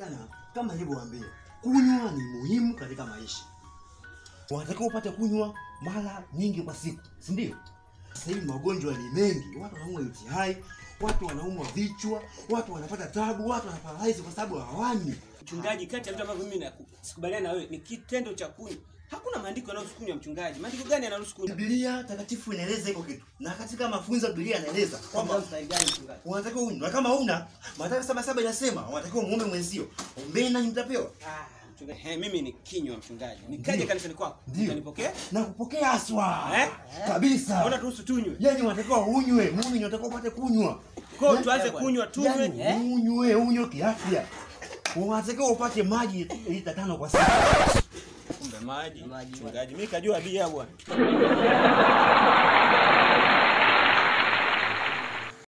Jana kama nilivyowaambia, kunywa ni muhimu katika maisha. Unatakiwa upate kunywa mara nyingi kwa siku, si ndio? Sasa hivi magonjwa ni mengi, watu wanaumwa UTI, watu wanaumwa vichwa, watu wanapata tabu, watu wanaparalyze kwa sababu hawanywi. Mchungaji, kati ya vitu ambavyo mimi na- sikubaliana na wewe ni kitendo cha kunywa. Hakuna maandiko yanayohusu kunywa mchungaji. Maandiko gani yanaruhusu kunywa? Biblia takatifu inaeleza hiko kitu, na katika mafunzo ya Biblia inaeleza kwamba Mstari gani mchungaji? unatakiwa unywe, na kama una Mathayo saba saba inasema unatakiwa muombe mwenzio, ombeni nanyi mtapewa. Ah, mchungaji, he, mimi ni kinywa mchungaji. Nikaje kanisani kwako? Utanipokea? na kupokea haswa Eh? kabisa. Naona tuhusu tunywe. Yaani unatakiwa unywe, muumini unatakiwa upate kunywa. Kwa hiyo tuanze kunywa tunywe. Yani unywe, unywe kiafya. Unatakiwa upate maji lita tano kwa siku. Kumbe maji. Maji. Mchungaji, mimi kajua bia bwana.